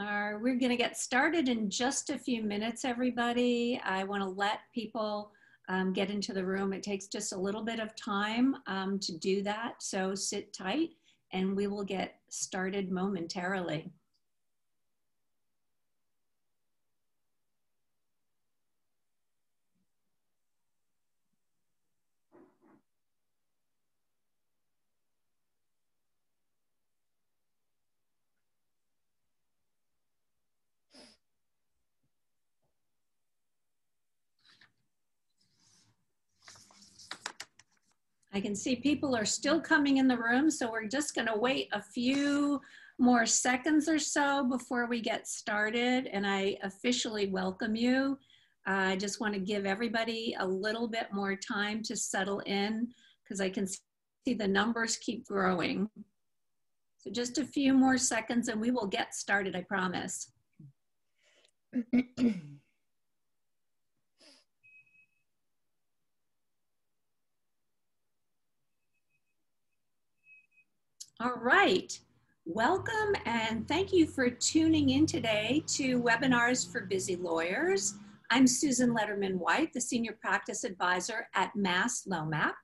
We're going to get started in just a few minutes, everybody. I want to let people um, get into the room. It takes just a little bit of time um, to do that, so sit tight and we will get started momentarily. I can see people are still coming in the room, so we're just gonna wait a few more seconds or so before we get started. And I officially welcome you. Uh, I just wanna give everybody a little bit more time to settle in because I can see the numbers keep growing. So just a few more seconds and we will get started, I promise. All right. Welcome and thank you for tuning in today to Webinars for Busy Lawyers. I'm Susan Letterman White, the Senior Practice Advisor at Mass LOMAP.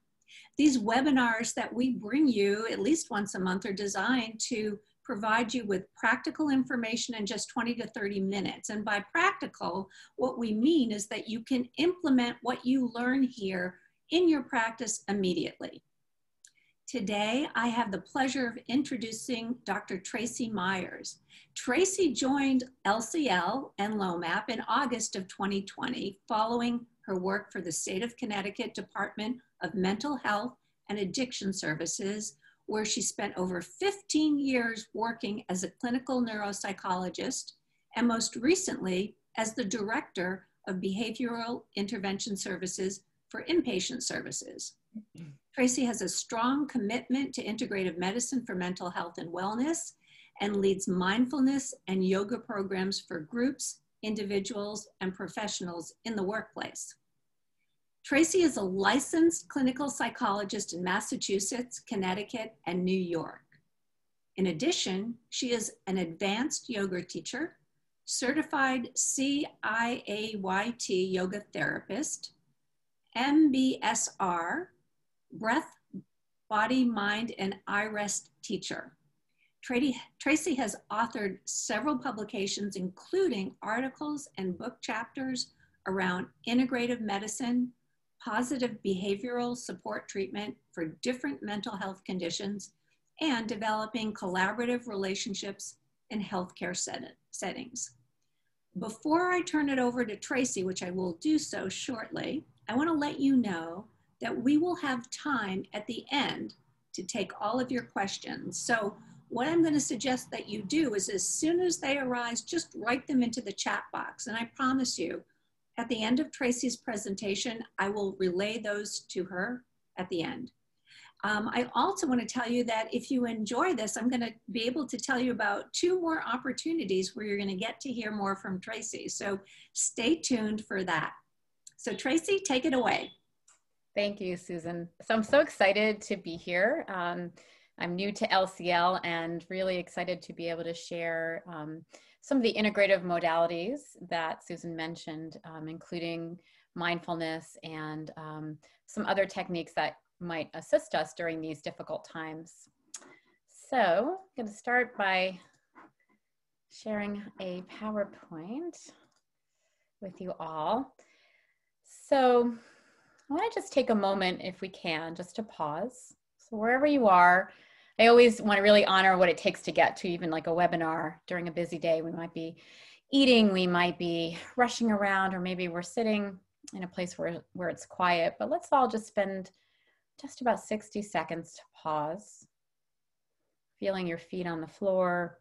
These webinars that we bring you at least once a month are designed to provide you with practical information in just 20 to 30 minutes. And by practical, what we mean is that you can implement what you learn here in your practice immediately. Today, I have the pleasure of introducing Dr. Tracey Meyers. Tracey joined LCL and LOMAP in August of 2020 following her work for the State of Connecticut Department of Mental Health and Addiction Services, where she spent over 15 years working as a clinical neuropsychologist and most recently as the Director of Behavioral Intervention Services for Inpatient Services. Tracey has a strong commitment to integrative medicine for mental health and wellness and leads mindfulness and yoga programs for groups, individuals, and professionals in the workplace. Tracey is a licensed clinical psychologist in Massachusetts, Connecticut, and New York. In addition, she is an advanced yoga teacher, certified CIAYT yoga therapist, MBSR, breath, body, mind, and iRest teacher. Tracey has authored several publications, including articles and book chapters around integrative medicine, positive behavioral support treatment for different mental health conditions, and developing collaborative relationships in healthcare set settings. Before I turn it over to Tracey, which I will do so shortly, I want to let you know that we will have time at the end to take all of your questions. So what I'm gonna suggest that you do is as soon as they arise, just write them into the chat box. And I promise you, at the end of Tracey's presentation, I will relay those to her at the end. Um, I also want to tell you that if you enjoy this, I'm going to be able to tell you about two more opportunities where you're going to get to hear more from Tracey. So stay tuned for that. So Tracey, take it away. Thank you, Susan. So I'm so excited to be here. Um, I'm new to LCL and really excited to be able to share um, some of the integrative modalities that Susan mentioned, um, including mindfulness and um, some other techniques that might assist us during these difficult times. So I'm going to start by sharing a PowerPoint with you all. So I want to just take a moment, if we can, just to pause. So, wherever you are, I always want to really honor what it takes to get to even like a webinar during a busy day. We might be eating, we might be rushing around, or maybe we're sitting in a place where, where it's quiet. But let's all just spend just about 60 seconds to pause, feeling your feet on the floor,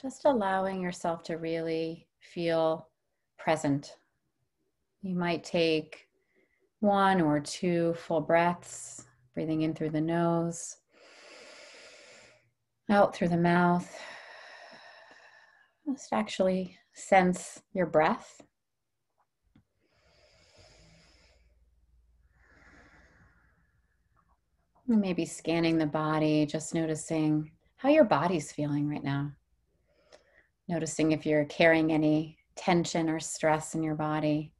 just allowing yourself to really feel present. You might take one or two full breaths, breathing in through the nose, out through the mouth. Just actually sense your breath. Maybe scanning the body, just noticing how your body's feeling right now. Noticing if you're carrying any tension or stress in your body.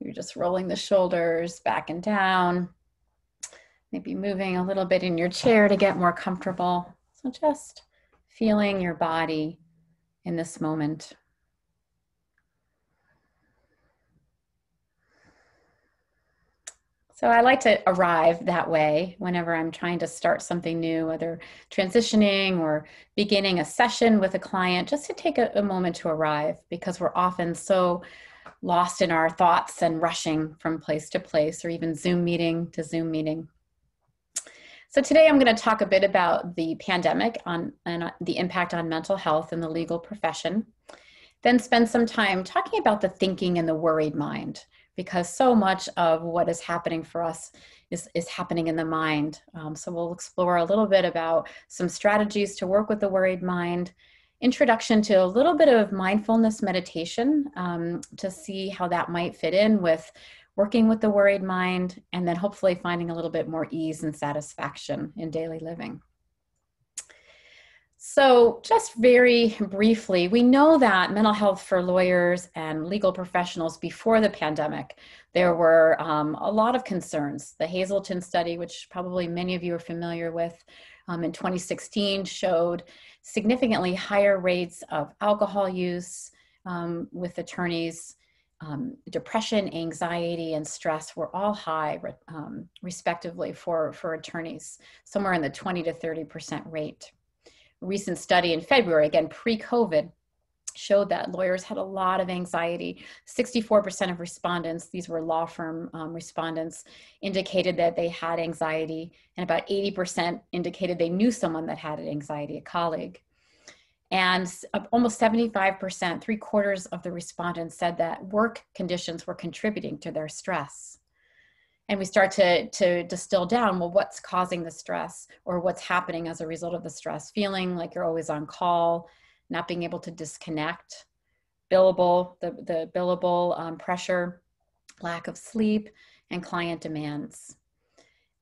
You're just rolling the shoulders back and down. Maybe moving a little bit in your chair to get more comfortable. So just feeling your body in this moment. So I like to arrive that way whenever I'm trying to start something new, whether transitioning or beginning a session with a client, just to take a, a, moment to arrive because we're often so lost in our thoughts and rushing from place to place or even Zoom meeting to Zoom meeting. So today I'm going to talk a bit about the pandemic on and uh, the impact on mental health in the legal profession. Then spend some time talking about the thinking and the worried mind because so much of what is happening for us is, is happening in the mind. Um, so we'll explore a little bit about some strategies to work with the worried mind, introduction to a little bit of mindfulness meditation um, to see how that might fit in with working with the worried mind, and then hopefully finding a little bit more ease and satisfaction in daily living. So, just very briefly, we know that mental health for lawyers and legal professionals before the pandemic, there were um, a lot of concerns. The Hazelden study, which probably many of you are familiar with, um, in 2016 showed significantly higher rates of alcohol use um, with attorneys. Um, depression, anxiety, and stress were all high, um, respectively, for, for attorneys, somewhere in the 20 to 30% rate recent study in February, again pre COVID, showed that lawyers had a lot of anxiety. 64% of respondents, these were law firm um, respondents, indicated that they had anxiety, and about 80% indicated they knew someone that had anxiety, a colleague. And almost 75%, three quarters of the respondents said that work conditions were contributing to their stress and we start to to distill down well what's causing the stress or what's happening as a result of the stress feeling like you're always on call not being able to disconnect billable the, the billable um, pressure lack of sleep and client demands.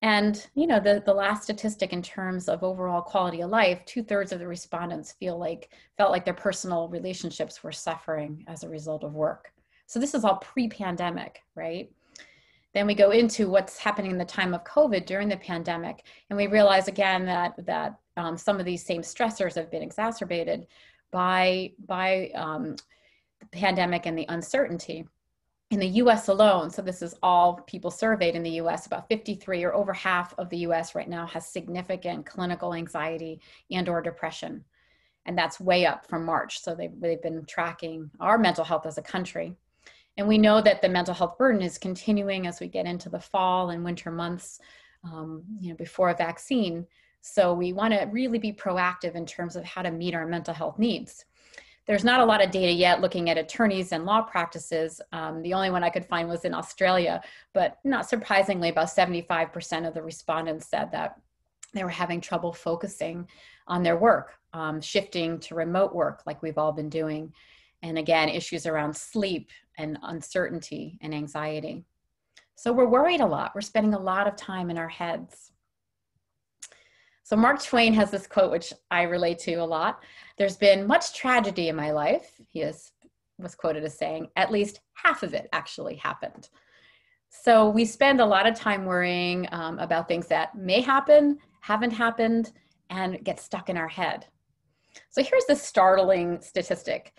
And you know the, the last statistic in terms of overall quality of life two-thirds of the respondents feel like felt like their personal relationships were suffering as a result of work. So this is all pre-pandemic right? Then we go into what's happening in the time of COVID during the pandemic, and we realize again that that um, some of these same stressors have been exacerbated by by um, the pandemic and the uncertainty. In the U.S. alone, so this is all people surveyed in the U.S. About 53 or over half of the U.S. right now has significant clinical anxiety and/or depression, and that's way up from March. So they've they've been tracking our mental health as a country and we know that the mental health burden is continuing as we get into the fall and winter months, um, you know, before a vaccine. So we want to really be proactive in terms of how to meet our mental health needs. There's not a lot of data yet looking at attorneys and law practices. Um, the only one I could find was in Australia, but not surprisingly, about 75% of the respondents said that they were having trouble focusing on their work, um, shifting to remote work like we've all been doing. And again, issues around sleep and uncertainty and anxiety. So we're worried a lot. We're spending a lot of time in our heads. So Mark Twain has this quote, which I relate to a lot. There's been much tragedy in my life. He is, was quoted as saying, at least half of it actually happened. So we spend a lot of time worrying um, about things that may happen, haven't happened, and get stuck in our head. So here's the startling statistic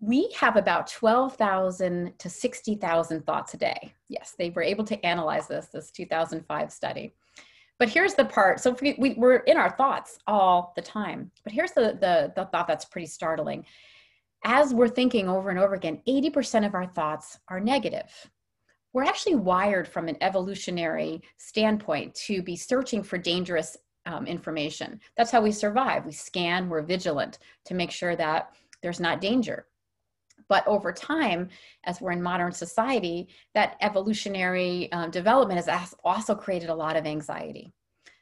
we have about 12,000 to 60,000 thoughts a day. Yes, they were able to analyze this, this 2005 study. But here's the part. So we, we, are in our thoughts all the time. But here's the, the, the thought that's pretty startling. As we're thinking over and over again, 80% of our thoughts are negative. We're actually wired from an evolutionary standpoint to be searching for dangerous um, information. That's how we survive. We scan, we're vigilant to make sure that there's not danger. But over time, as we're in modern society, that evolutionary um, development has also created a lot of anxiety.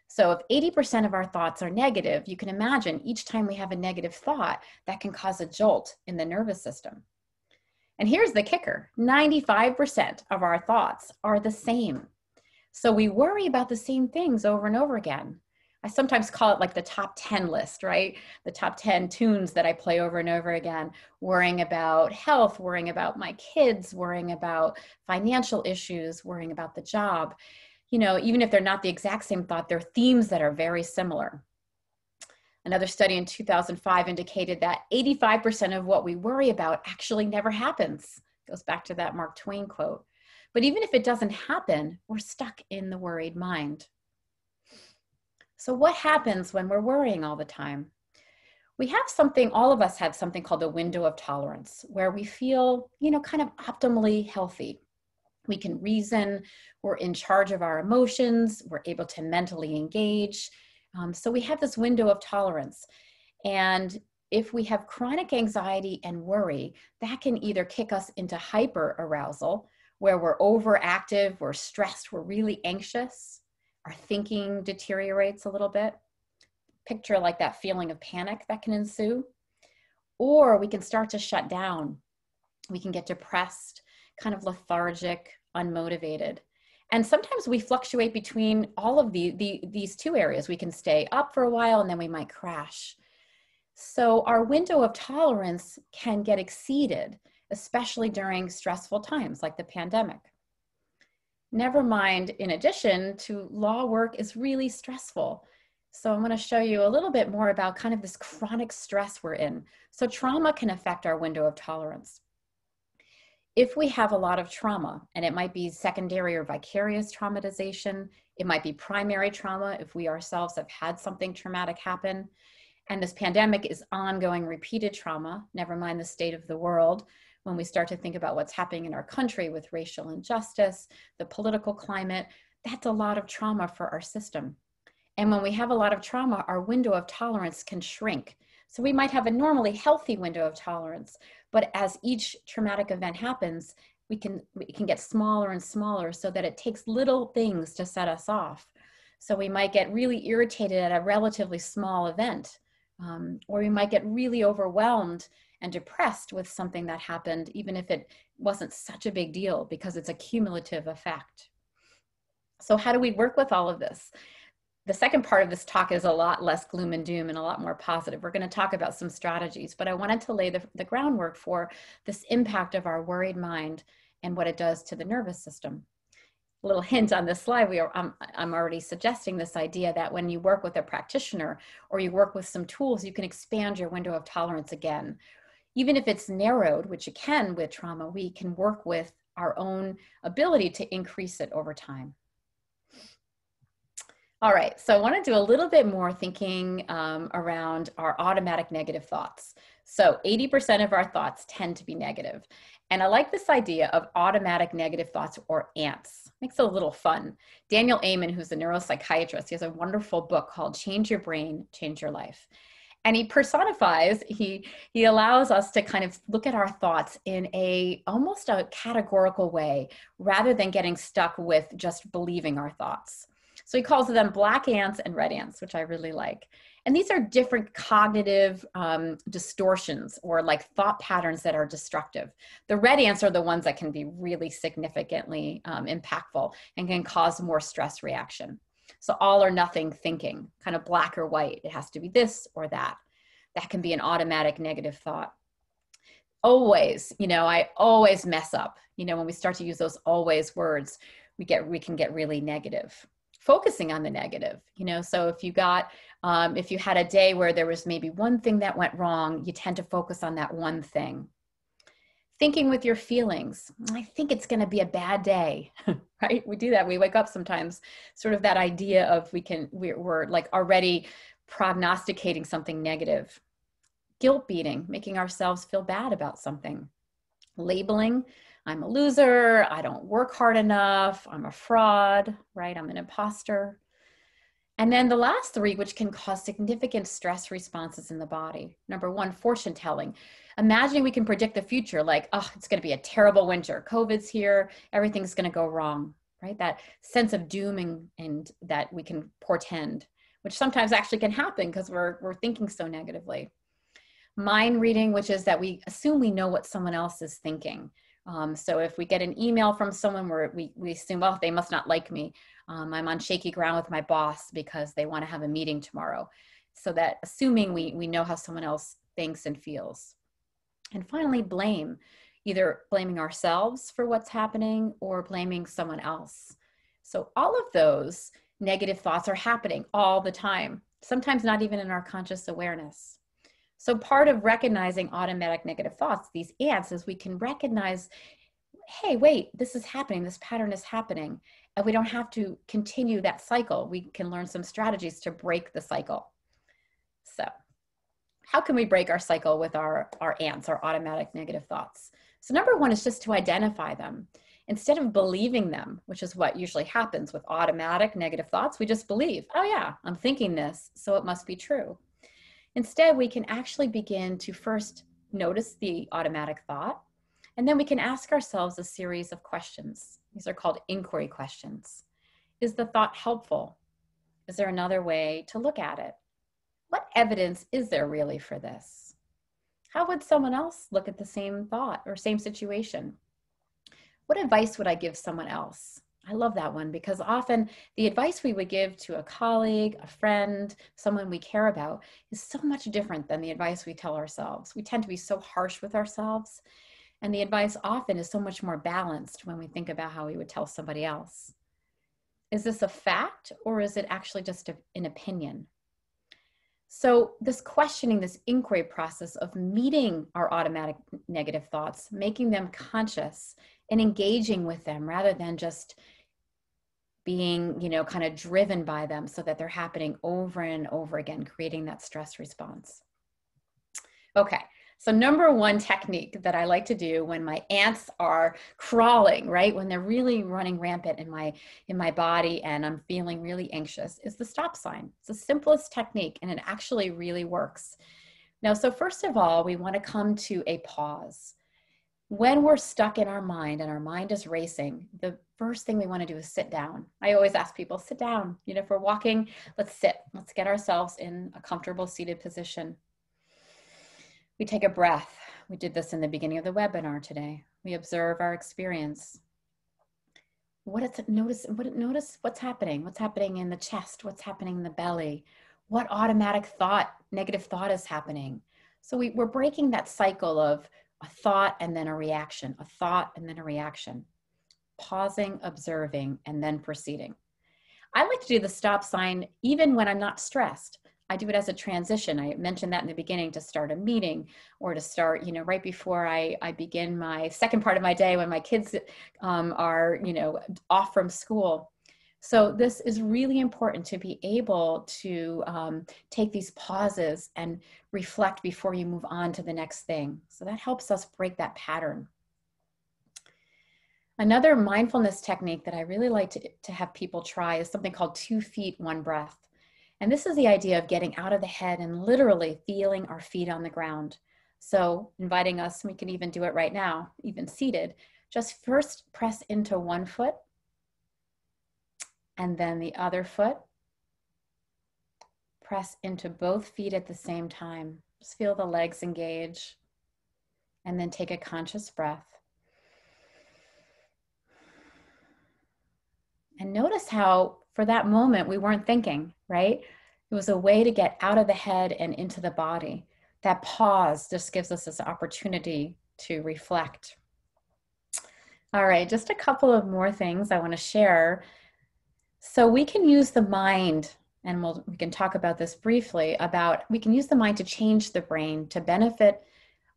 So if 80% of our thoughts are negative, you can imagine each time we have a negative thought, that can cause a jolt in the nervous system. And here's the kicker 95% of our thoughts are the same. So we worry about the same things over and over again. I sometimes call it like the top 10 list, right? The top 10 tunes that I play over and over again, worrying about health, worrying about my kids, worrying about financial issues, worrying about the job. You know, even if they're not the exact same thought, they're themes that are very similar. Another study in 2005 indicated that 85% of what we worry about actually never happens. Goes back to that Mark Twain quote. But even if it doesn't happen, we're stuck in the worried mind. So, what happens when we're worrying all the time? We have something, all of us have something called a window of tolerance where we feel, you know, kind of optimally healthy. We can reason, we're in charge of our emotions, we're able to mentally engage. Um, so, we have this window of tolerance. And if we have chronic anxiety and worry, that can either kick us into hyper arousal, where we're overactive, we're stressed, we're really anxious, our thinking deteriorates a little bit. Picture like that feeling of panic that can ensue. Or we can start to shut down. We can get depressed, kind of lethargic, unmotivated. And sometimes we fluctuate between all of the, the, these two areas. We can stay up for a while and then we might crash. So our window of tolerance can get exceeded, especially during stressful times like the pandemic. Never mind, in addition to law work is really stressful. So I'm going to show you a little bit more about kind of this chronic stress we're in. So trauma can affect our window of tolerance. If we have a lot of trauma, and it might be secondary or vicarious traumatization, it might be primary trauma if we ourselves have had something traumatic happen, and this pandemic is ongoing repeated trauma, never mind the state of the world, when we start to think about what's happening in our country with racial injustice, the political climate, that's a lot of trauma for our system. And when we have a lot of trauma, our window of tolerance can shrink. So we might have a normally healthy window of tolerance, but as each traumatic event happens, we can we can get smaller and smaller so that it takes little things to set us off. So we might get really irritated at a relatively small event, um, or we might get really overwhelmed and depressed with something that happened, even if it wasn't such a big deal, because it's a cumulative effect. So, how do we work with all of this? The second part of this talk is a lot less gloom and doom and a lot more positive. We're going to talk about some strategies, but I wanted to lay the, the groundwork for this impact of our worried mind and what it does to the nervous system A little hint on this slide, we are, I'm, I'm already suggesting this idea that when you work with a practitioner or you work with some tools, you can expand your window of tolerance again even if it's narrowed, which it can with trauma, we can work with our own ability to increase it over time. All right, so I want to do a little bit more thinking um, around our automatic negative thoughts. So 80% of our thoughts tend to be negative. And I like this idea of automatic negative thoughts or ANTs. Makes it a little fun. Daniel Amen, who's a neuropsychiatrist, he has a wonderful book called Change Your Brain, Change Your Life and he personifies he he allows us to kind of look at our thoughts in a almost a categorical way rather than getting stuck with just believing our thoughts. So he calls them black ants and red ants which i really like. And these are different cognitive um, distortions or like thought patterns that are destructive. The red ants are the ones that can be really significantly um, impactful and can cause more stress reaction so all or nothing thinking, kind of black or white. It has to be this or that. That can be an automatic negative thought. Always, you know, I always mess up. You know, when we start to use those always words, we get we can get really negative. Focusing on the negative, you know. So if you got um, if you had a day where there was maybe one thing that went wrong, you tend to focus on that one thing thinking with your feelings. I think it's going to be a bad day, right? We do that. We wake up sometimes, sort of that idea of we can, we're, we're like already prognosticating something negative. Guilt beating, making ourselves feel bad about something. Labeling, I'm a loser, I don't work hard enough, I'm a fraud, right? I'm an imposter. And then the last three, which can cause significant stress responses in the body. Number one, fortune telling. Imagining we can predict the future, like, oh, it's going to be a terrible winter. COVID's here. Everything's going to go wrong, right? That sense of doom and, and that we can portend, which sometimes actually can happen because we're, we're thinking so negatively. Mind reading, which is that we assume we know what someone else is thinking, Um, so if we get an email from someone where we, we assume, well, they must not like me. Um, I'm on shaky ground with my boss because they want to have a meeting tomorrow. So that assuming we, we know how someone else thinks and feels. And finally, blame, either blaming ourselves for what's happening or blaming someone else. So all of those negative thoughts are happening all the time, sometimes not even in our conscious awareness. So part of recognizing automatic negative thoughts, these ants, is we can recognize, hey, wait, this is happening, this pattern is happening. And we don't have to continue that cycle. We can learn some strategies to break the cycle. So how can we break our cycle with our, our ants, our automatic negative thoughts? So number one is just to identify them. Instead of believing them, which is what usually happens with automatic negative thoughts, we just believe, oh yeah, I'm thinking this, so it must be true. Instead, we can actually begin to first notice the automatic thought, and then we can ask ourselves a series of questions. These are called inquiry questions. Is the thought helpful? Is there another way to look at it? What evidence is there really for this? How would someone else look at the same thought or same situation? What advice would I give someone else? I love that one because often the advice we would give to a colleague, a friend, someone we care about is so much different than the advice we tell ourselves. We tend to be so harsh with ourselves, and the advice often is so much more balanced when we think about how we would tell somebody else. Is this a fact or is it actually just a, an opinion? So, this questioning, this inquiry process of meeting our automatic negative thoughts, making them conscious and engaging with them rather than just being you know kind of driven by them so that they're happening over and over again creating that stress response. Okay so number one technique that i like to do when my ants are crawling right when they're really running rampant in my in my body and i'm feeling really anxious is the stop sign. It's the simplest technique and it actually really works. Now so first of all we want to come to a pause. When we're stuck in our mind and our mind is racing, the first thing we want to do is sit down. I always ask people, sit down. You know, if we're walking, let's sit. Let's get ourselves in a comfortable seated position. We take a breath. We did this in the beginning of the webinar today. We observe our experience. What is it? Notice what notice what's happening. What's happening in the chest? What's happening in the belly? What automatic thought, negative thought is happening? So we, we're breaking that cycle of a thought and then a reaction, a thought and then a reaction, pausing, observing, and then proceeding. I like to do the stop sign even when I'm not stressed. I do it as a transition. I mentioned that in the beginning to start a meeting or to start, you know, right before I, I begin my second part of my day when my kids um, are, you know, off from school. So this is really important to be able to um, take these pauses and reflect before you move on to the next thing. So that helps us break that pattern. Another mindfulness technique that I really like to, to have people try is something called two feet, one breath. And this is the idea of getting out of the head and literally feeling our feet on the ground. So inviting us, we can even do it right now, even seated, just first press into one foot and then the other foot. Press into both feet at the same time. Just feel the legs engage. And then take a conscious breath. And notice how, for that moment, we weren't thinking, right? It was a way to get out of the head and into the body. That pause just gives us this opportunity to reflect. All right, just a couple of more things I want to share so we can use the mind, and we'll, we can talk about this briefly about we can use the mind to change the brain to benefit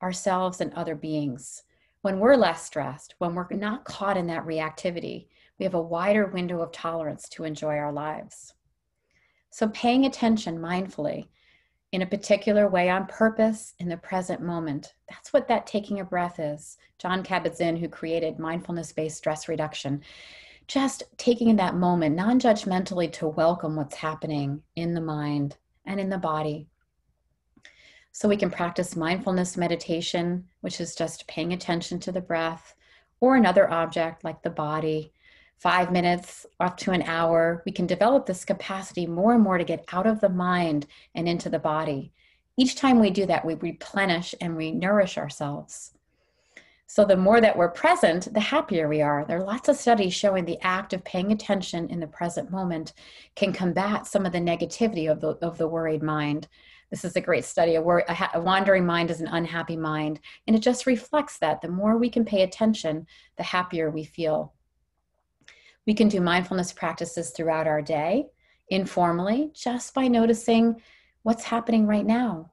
ourselves and other beings. When we're less stressed, when we're not caught in that reactivity, we have a wider window of tolerance to enjoy our lives. So, paying attention mindfully in a particular way on purpose in the present moment, that's what that taking a breath is. Jon Kabat Zinn, who created mindfulness based stress reduction, just taking that moment non judgmentally to welcome what's happening in the mind and in the body. So we can practice mindfulness meditation, which is just paying attention to the breath or another object like the body. Five minutes up to an hour, we can develop this capacity more and more to get out of the mind and into the body. Each time we do that, we replenish and we nourish ourselves. So, the more that we're present, the happier we are. There are lots of studies showing the act of paying attention in the present moment can combat some of the negativity of the, of the worried mind. This is a great study. A, a, ha- a wandering mind is an unhappy mind. And it just reflects that. The more we can pay attention, the happier we feel. We can do mindfulness practices throughout our day, informally, just by noticing what's happening right now.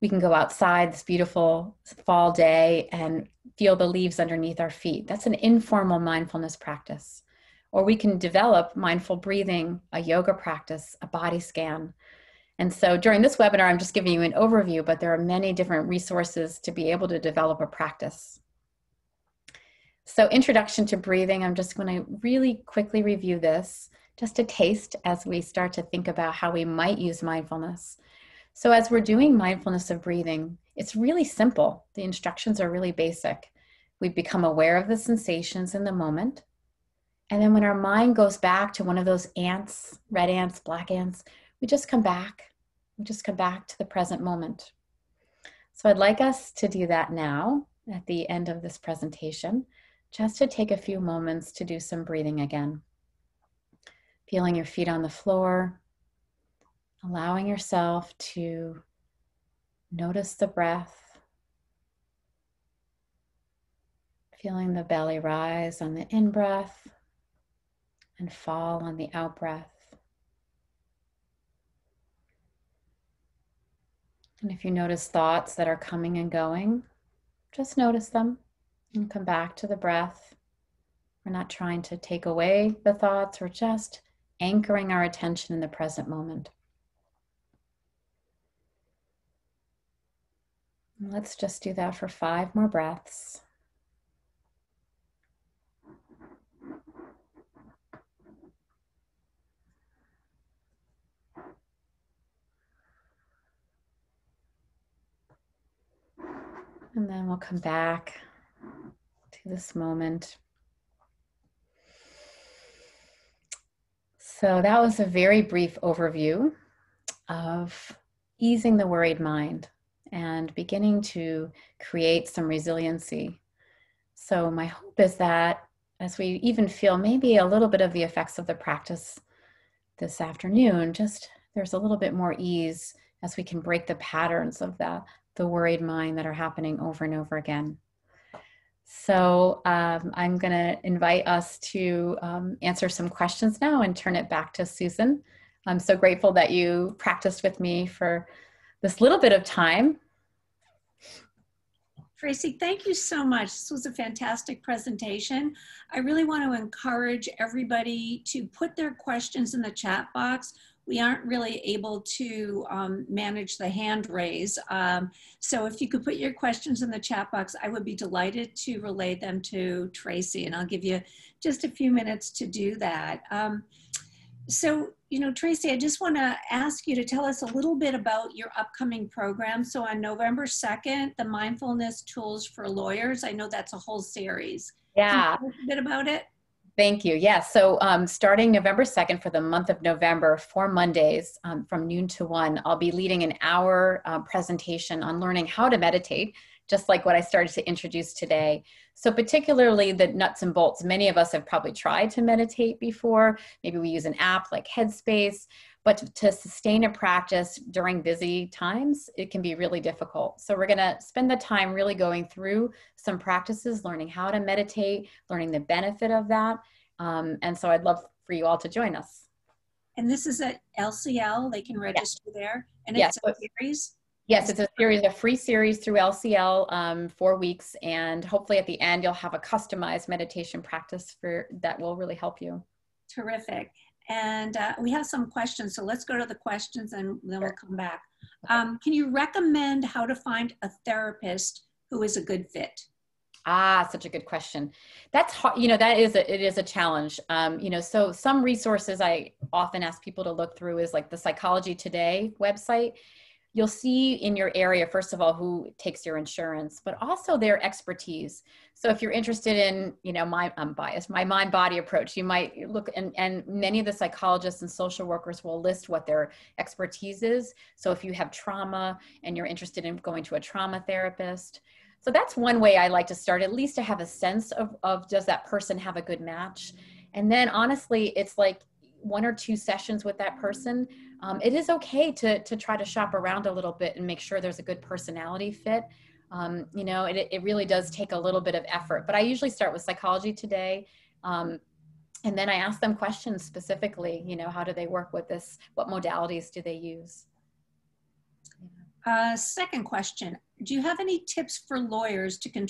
We can go outside this beautiful fall day and feel the leaves underneath our feet. That's an informal mindfulness practice. Or we can develop mindful breathing, a yoga practice, a body scan. And so during this webinar, I'm just giving you an overview, but there are many different resources to be able to develop a practice. So introduction to breathing, I'm just going to really quickly review this, just a taste as we start to think about how we might use mindfulness. So as we're doing mindfulness of breathing, it's really simple. The instructions are really basic. We become aware of the sensations in the moment. And then when our mind goes back to one of those ants, red ants, black ants, we just come back. We just come back to the present moment. So I'd like us to do that now at the end of this presentation, just to take a few moments to do some breathing again. Feeling your feet on the floor, allowing yourself to notice the breath, feeling the belly rise on the in breath and fall on the out breath. And if you notice thoughts that are coming and going, just notice them and come back to the breath. We're not trying to take away the thoughts, we're just anchoring our attention in the present moment. Let's just do that for five more breaths. And then we'll come back to this moment. So, that was a very brief overview of easing the worried mind and beginning to create some resiliency. So, my hope is that as we even feel maybe a little bit of the effects of the practice this afternoon, just there's a little bit more ease as we can break the patterns of that the worried mind that are happening over and over again. So um, I'm going to invite us to um, answer some questions now and turn it back to Susan. I'm so grateful that you practiced with me for this little bit of time. Tracey, thank you so much. This was a fantastic presentation. I really want to encourage everybody to put their questions in the chat box we aren't really able to um, manage the hand raise. Um, so if you could put your questions in the chat box, I would be delighted to relay them to Tracey and I'll give you just a few minutes to do that. Um, so, you know, Tracey, I just want to ask you to tell us a little bit about your upcoming program. So on November 2nd, the Mindfulness Tools for Lawyers, I know that's a whole series. Yeah. a bit about it? Thank you. Yes. Yeah, so um, starting November 2nd for the month of November, four Mondays um, from noon to one, I'll be leading an hour uh, presentation on learning how to meditate, just like what I started to introduce today. So, particularly the nuts and bolts, many of us have probably tried to meditate before. Maybe we use an app like Headspace, but to, to sustain a practice during busy times, it can be really difficult. So, we're going to spend the time really going through some practices, learning how to meditate, learning the benefit of that. Um, and so, I'd love for you all to join us. And this is at LCL, they can register there. And it's yes. a series? Yes, it's a series, a free series through LCL, um, four weeks, and hopefully at the end you'll have a customized meditation practice for that will really help you. Terrific. And uh, we have some questions, so let's go to the questions and then we'll come back. Um, can you recommend how to find a therapist who is a good fit? Ah, such a good question. That's hard, you know, that is a, it is a challenge. Um, you know, so some resources I often ask people to look through is like the Psychology Today website you'll see in your area first of all who takes your insurance but also their expertise. So if you're interested in you know my i'm biased my mind body approach you might look and, and many of the psychologists and social workers will list what their expertise is. So if you have trauma and you're interested in going to a trauma therapist. So that's one way I like to start, at least to have a sense of, of does that person have a good match? And then honestly, it's like one or two sessions with that person. Um, it is okay to, to try to shop around a little bit and make sure there's a good personality fit. Um, you know, it, it really does take a little bit of effort, but I usually start with psychology today. Um, and then I ask them questions specifically, you know, how do they work with this? What modalities do they use? Uh, second question, do you have any tips for lawyers to con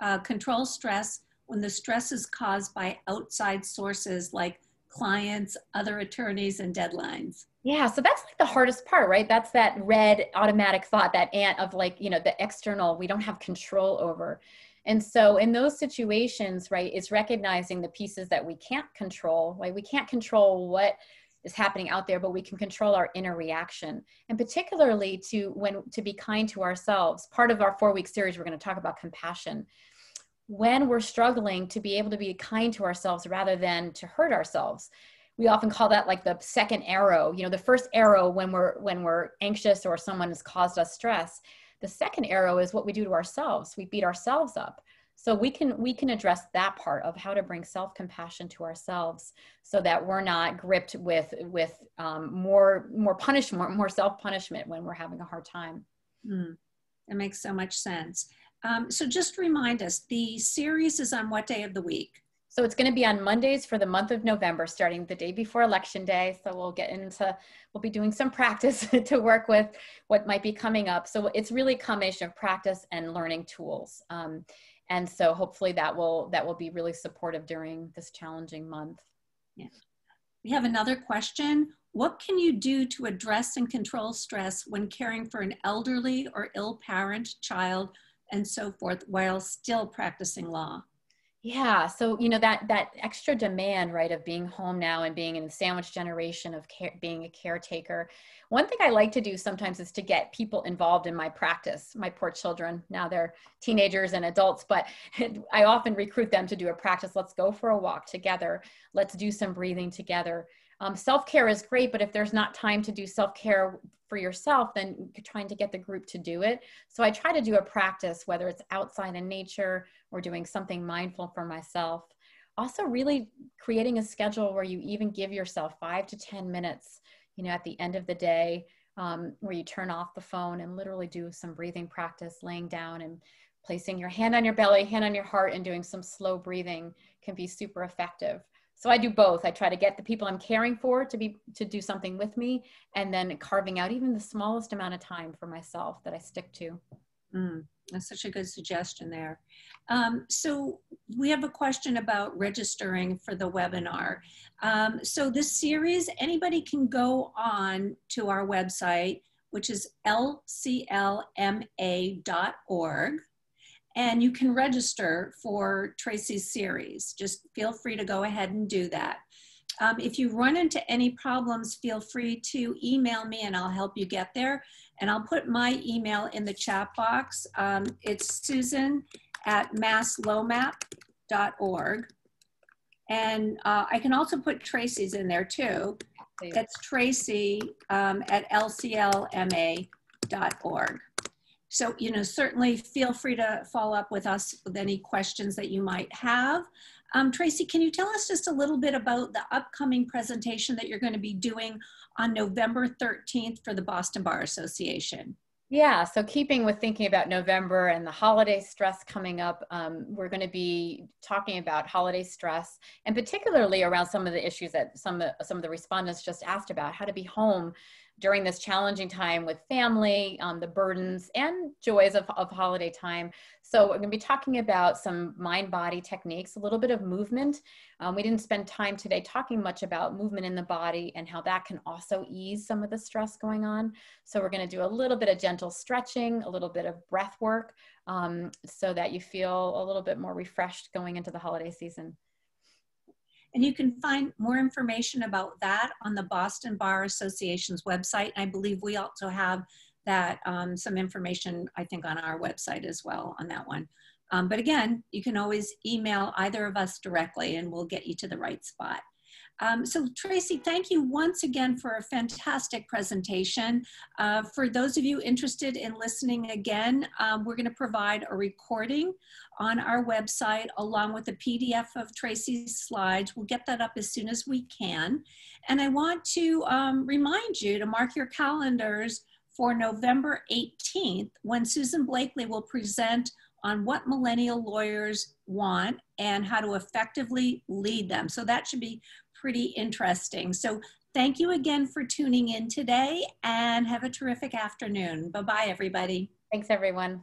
uh, control stress when the stress is caused by outside sources like clients, other attorneys, and deadlines? Yeah, so that's like the hardest part, right? That's that red automatic thought, that ant of like, you know, the external we don't have control over. And so in those situations, right, it's recognizing the pieces that we can't control, right? We can't control what is happening out there but we can control our inner reaction and particularly to when to be kind to ourselves part of our four week series we're going to talk about compassion when we're struggling to be able to be kind to ourselves rather than to hurt ourselves. We often call that like the second arrow you know the first arrow when we're when we're anxious or someone has caused us stress. The second arrow is what we do to ourselves. We beat ourselves up. So we can we can address that part of how to bring self-compassion to ourselves so that we're not gripped with with um, more more punishment more self-punishment when we're having a hard time. Mm, that makes so much sense um, so just remind us the series is on what day of the week so it's going to be on Mondays for the month of November, starting the day before Election Day. So we'll get into, we'll be doing some practice to work with what might be coming up. So it's really a combination of practice and learning tools. Um, and so hopefully that will that will be really supportive during this challenging month yeah we have another question what can you do to address and control stress when caring for an elderly or ill parent child and so forth while still practicing law. Yeah so you know that that extra demand right of being home now and being in the sandwich generation of care, being a caretaker one thing i like to do sometimes is to get people involved in my practice. My poor children now they're teenagers and adults but i often recruit them to do a practice. Let's go for a walk together. Let's do some breathing together um, self-care is great but if there's not time to do self-care for yourself then you're trying to get the group to do it. So i try to do a practice whether it's outside in nature or doing something mindful for myself. Also really creating a schedule where you even give yourself five to ten minutes you know at the end of the day um, where you turn off the phone and literally do some breathing practice laying down and placing your hand on your belly hand on your heart and doing some slow breathing can be super effective so i do both. I try to get the people i'm caring for to be to do something with me and then carving out even the smallest amount of time for myself that i stick to. Mm, that's such a good suggestion there. Um, so we have a question about registering for the webinar. Um, so this series anybody can go on to our website which is lclma.org and you can register for Tracey's series. Just feel free to go ahead and do that. Um, if you run into any problems, feel free to email me and I'll help you get there. And I'll put my email in the chat box. Um, it's susan at masslomap.org. And uh, I can also put Tracey's in there too. That's Tracey um, at lclma.org. So, you know, certainly feel free to follow up with us with any questions that you might have. Um, Tracey, can you tell us just a little bit about the upcoming presentation that you're going to be doing on November 13th for the Boston Bar Association? Yeah, so keeping with thinking about November and the holiday stress coming up, um, we're going to be talking about holiday stress and particularly around some of the issues that some, some of the respondents just asked about, how to be home during this challenging time with family, um, the burdens and joys of, of holiday time. So we're going to be talking about some mind-body techniques, a little bit of movement. Um, we didn't spend time today talking much about movement in the body and how that can also ease some of the stress going on. So we're going to do a little bit of gentle stretching, a little bit of breath work, um, so that you feel a little bit more refreshed going into the holiday season. And you can find more information about that on the Boston Bar Association's website. And I believe we also have that um, some information, I think, on our website as well on that one. Um, but again, you can always email either of us directly and we'll get you to the right spot. Um, so Tracey, thank you once again for a fantastic presentation. Uh, for those of you interested in listening again, um, we're gonna provide a recording on our website along with a PDF of Tracey's slides. We'll get that up as soon as we can. And I want to um, remind you to mark your calendars for November 18th when Susan Blakely will present on what millennial lawyers want and how to effectively lead them. So that should be pretty interesting. So thank you again for tuning in today and have a terrific afternoon. Bye-bye, everybody. Thanks, everyone.